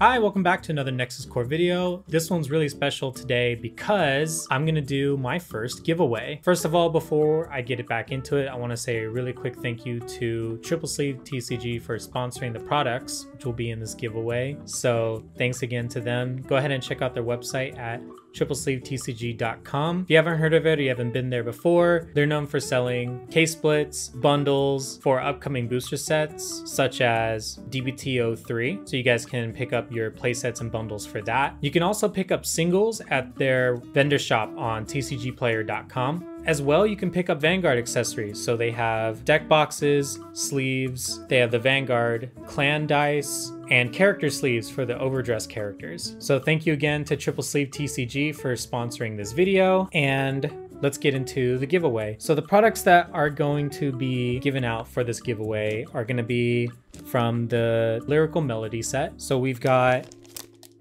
Hi, welcome back to another Nexus Corps video. This one's really special today because I'm gonna do my first giveaway. First of all, before I get it back into it, I wanna say a really quick thank you to Triple Sleeve TCG for sponsoring the products, which will be in this giveaway. So thanks again to them. Go ahead and check out their website at triplesleevetcg.com. If you haven't heard of it or you haven't been there before, they're known for selling case splits, bundles for upcoming booster sets, such as DBT03. So you guys can pick up your playsets and bundles for that. You can also pick up singles at their vendor shop on tcgplayer.com. As well, you can pick up Vanguard accessories. So they have deck boxes, sleeves, they have the Vanguard clan dice, and character sleeves for the overdress characters. So thank you again to Triple Sleeve TCG for sponsoring this video, and let's get into the giveaway. So the products that are going to be given out for this giveaway are going to be from the Lyrical Melody set. So we've got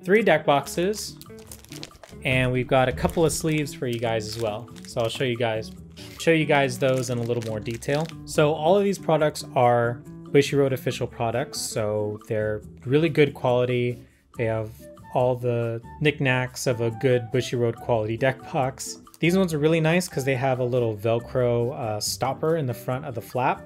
three deck boxes, and we've got a couple of sleeves for you guys as well. So I'll show you guys show you guys those in a little more detail. So all of these products are Bushiroad official products, so they're really good quality. They have all the knickknacks of a good Bushiroad quality deck box. These ones are really nice because they have a little Velcro uh, stopper in the front of the flap.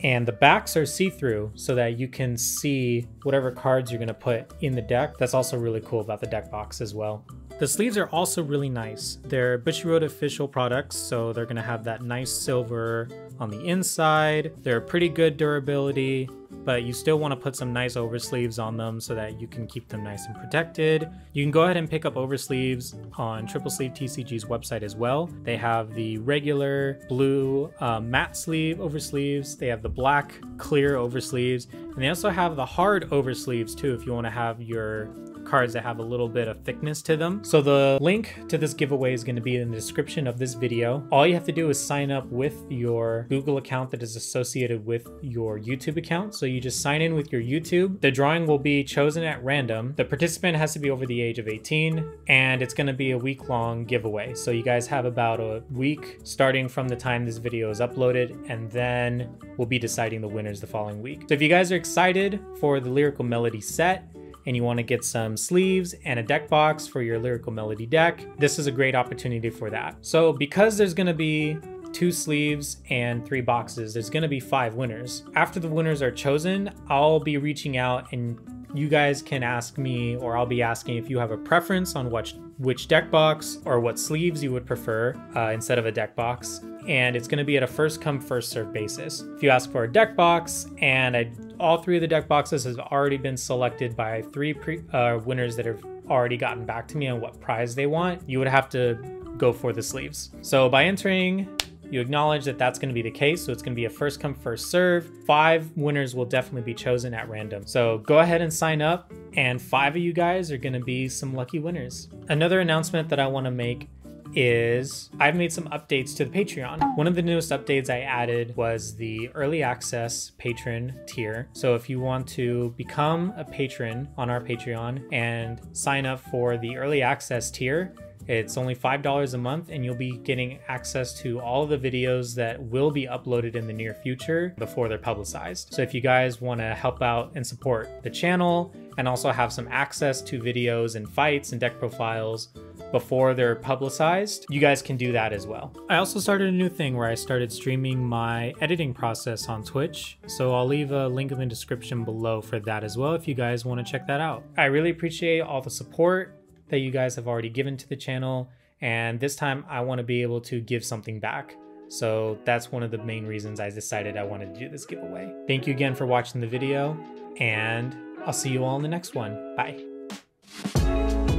And the backs are see-through so that you can see whatever cards you're to put in the deck. That's also really cool about the deck box as well. The sleeves are also really nice. They're Bushiroad official products, so they're gonna have that nice silver on the inside. They're pretty good durability, but you still wanna put some nice oversleeves on them so that you can keep them nice and protected. You can go ahead and pick up oversleeves on Triple Sleeve TCG's website as well. They have the regular blue uh, matte sleeve oversleeves. They have the black clear oversleeves, and they also have the hard oversleeves too if you wanna have your cards that have a little bit of thickness to them. So the link to this giveaway is going to be in the description of this video. All you have to do is sign up with your Google account that is associated with your YouTube account. So you just sign in with your YouTube. The drawing will be chosen at random. The participant has to be over the age of 18 and it's going to be a week long giveaway. So you guys have about a week starting from the time this video is uploaded and then we'll be deciding the winners the following week. So if you guys are excited for the Lyrical Melody set, and you want to get some sleeves and a deck box for your Lyrical Melody deck, this is a great opportunity for that. So because there's going to be two sleeves and three boxes, there's going to be five winners. After the winners are chosen, I'll be reaching out and you guys can ask me or I'll be asking if you have a preference on which which deck box or what sleeves you would prefer uh, instead of a deck box and it's going to be at a first come first serve basis. If you ask for a deck box and I, all three of the deck boxes have already been selected by three pre, uh, winners that have already gotten back to me on what prize they want, you would have to go for the sleeves. So by entering you acknowledge that that's going to be the case, so it's going to be a first come, first serve. Five winners will definitely be chosen at random. So go ahead and sign up, and five of you guys are going to be some lucky winners. Another announcement that I want to make is I've made some updates to the Patreon. One of the newest updates I added was the early access patron tier. So if you want to become a patron on our Patreon and sign up for the early access tier, it's only $5 a month, and you'll be getting access to all of the videos that will be uploaded in the near future before they're publicized. So, if you guys want to help out and support the channel and also have some access to videos and fights and deck profiles before they're publicized, you guys can do that as well. I also started a new thing where I started streaming my editing process on Twitch, so I'll leave a link in the description below for that as well if you guys want to check that out. I really appreciate all the support that you guys have already given to the channel. And this time I want to be able to give something back. So that's one of the main reasons I decided I wanted to do this giveaway. Thank you again for watching the video and I'll see you all in the next one. Bye.